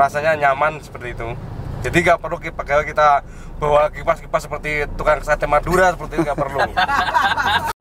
rasanya nyaman seperti itu. Jadi nggak perlu kita, bawa kipas-kipas seperti tukang sate Madura seperti itu nggak perlu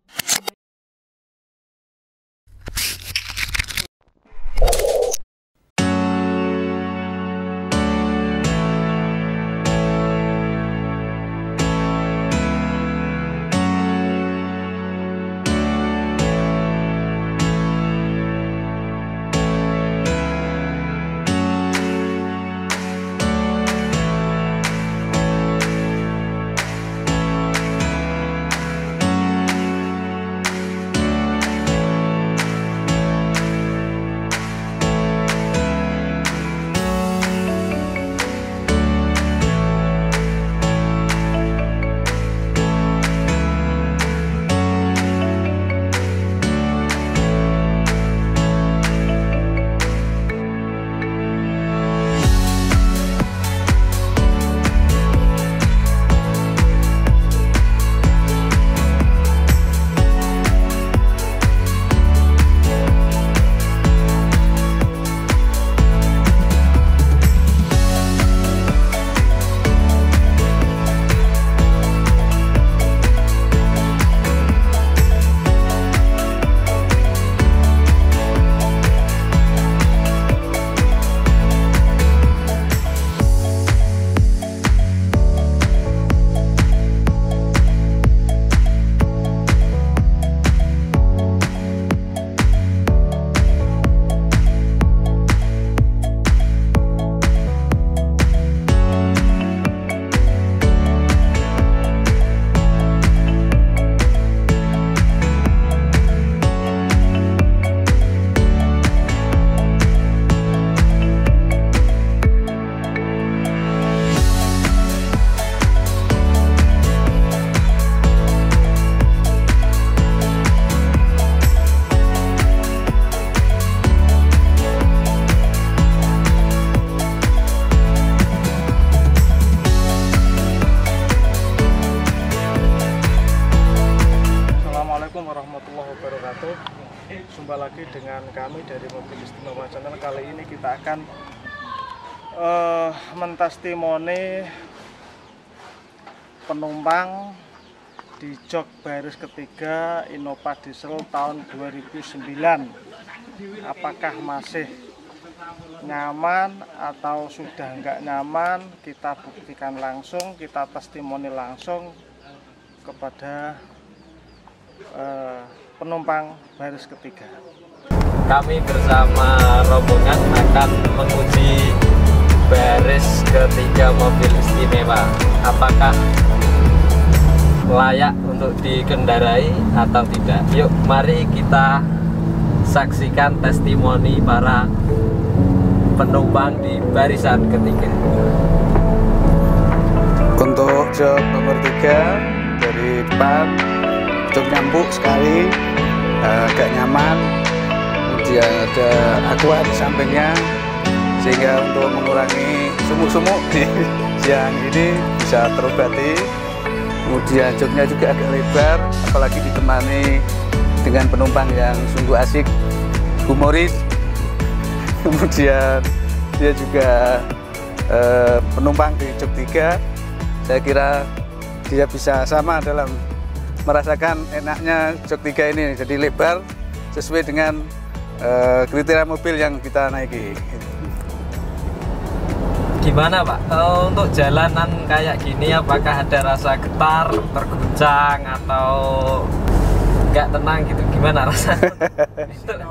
Jumpa lagi dengan kami dari Mobil Istimewa Channel. Kali ini kita akan eh, mentestimoni penumpang di jok baris ketiga Innova Diesel tahun 2009 Apakah masih nyaman atau sudah nggak nyaman? Kita buktikan langsung kita testimoni langsung kepada eh, penumpang baris ketiga. kami bersama rombongan akan menguji baris ketiga mobil istimewa. Apakah layak untuk dikendarai atau tidak? Yuk mari kita saksikan testimoni para penumpang di barisan ketiga. Untuk jok nomor tiga dari depan jok nyambuk sekali agak nyaman. Kemudian ada aqua di sampingnya sehingga untuk mengurangi sumuk-sumuk di siang ini bisa terobati. Kemudian joknya juga agak lebar apalagi ditemani dengan penumpang yang sungguh asik humoris. Kemudian dia juga eh, penumpang di jok 3 saya kira dia bisa sama dalam merasakan enaknya jok 3 ini jadi lebar sesuai dengan eh, kriteria mobil yang kita naiki gimana pak Eh, untuk jalanan kayak gini apakah ada rasa getar terguncang atau nggak tenang gitu gimana rasanya diesel.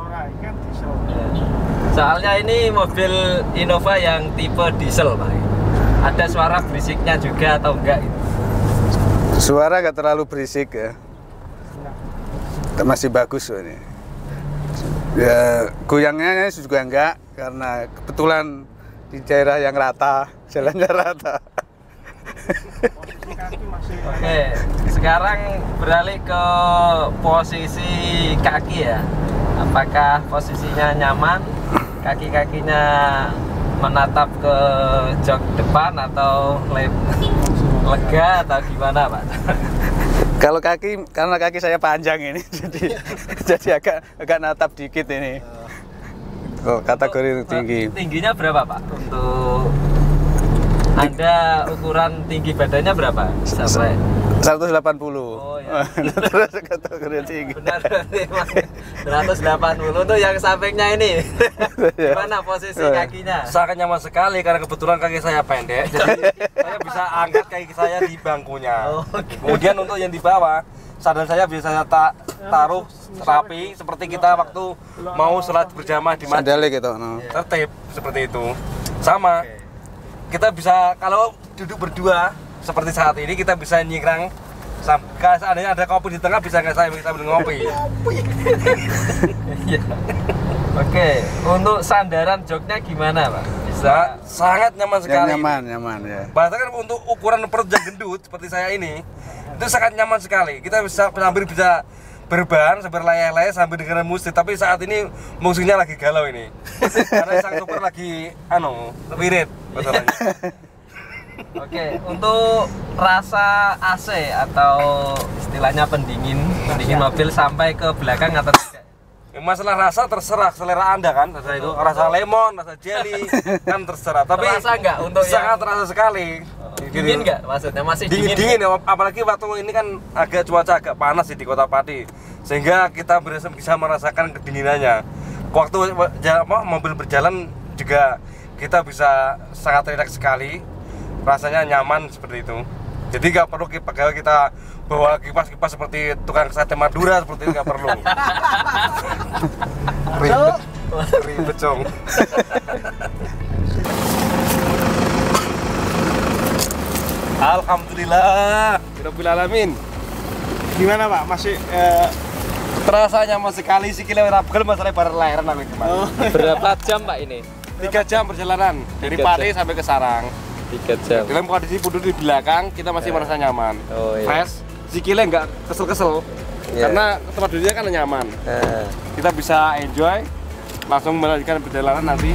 Soalnya ini mobil Innova yang tipe diesel, Pak. Ada suara berisiknya juga atau enggak gitu. Suara gak terlalu berisik ya. Masih bagus ini. Ya goyangnya juga enggak karena kebetulan di daerah yang rata jalannya rata. Oke, sekarang beralih ke posisi kaki ya. Apakah posisinya nyaman? Kaki-kakinya menatap ke jok depan atau le- lega atau gimana, Pak? Kalau kaki karena kaki saya panjang ini jadi jadi agak agak natap dikit ini. Oh, kategori Untuk- tinggi. Tingginya berapa Pak? Untuk Anda ukuran tinggi badannya berapa? Sampai 180. Oh, ya. Terus kategori tinggi. benar berarti Mas. 180 tuh yang sampingnya ini. Gimana posisi Iya. kakinya? sangat nyaman sekali karena kebetulan kaki saya pendek jadi saya bisa angkat kaki saya di bangkunya Oh, oke. kemudian untuk yang di bawah sandal saya bisa saya ta- taruh rapi seperti kita waktu mau sholat berjamaah di masjid Sandalnya gitu. No. tertib seperti itu sama kita bisa kalau duduk berdua seperti saat ini kita bisa nyingkrang sam- kalau seandainya ada kopi di tengah bisa nggak saya sambil ngopi Iya. Oke, untuk sandaran joknya gimana, Pak? Bisa Sa- sangat nyaman sekali nyaman, nyaman ya. Bahkan untuk ukuran perut yang gendut seperti saya ini itu sangat nyaman sekali. Kita bisa sambil bisa berbahan sambil layar-layar sambil dengerin musik. Tapi saat ini musiknya lagi galau ini. Karena sang super lagi anu wirid masalahnya. Oke, untuk rasa AC atau istilahnya pendingin, pendingin mobil sampai ke belakang atau tidak? Ya, Masalah rasa terserah selera anda kan? Rasa itu rasa lemon rasa jelly kan terserah. Tapi Terasa nggak untuk sangat yang- terasa sekali. Dingin nggak? Maksudnya? Masih dingin dingin? dingin ya. Apalagi waktu ini kan agak cuaca agak panas sih di kota Pati. Sehingga kita bisa bisa merasakan kedinginannya. Waktu mobil berjalan juga kita bisa sangat rileks sekali rasanya nyaman seperti itu jadi nggak perlu kita, kita bawa kipas-kipas seperti tukang sate Madura seperti itu nggak perlu ribet ribet cong Alhamdulillah, Alamin. Gimana Pak? Masih eh, Terasa nyaman sekali sih kilo rapgel masalah bareng lahiran aku kemarin. oh, Berapa jam, Pak ini? Tiga jam perjalanan dari Pati sampai ke Sarang. Tiga jam. Dalam kondisi duduk di belakang kita masih merasa nyaman. Oh, iya. Fresh, sikile nggak kesel-kesel. Iya. Karena tempat duduknya kan nyaman. Eh, Kita bisa enjoy langsung melanjutkan perjalanan nanti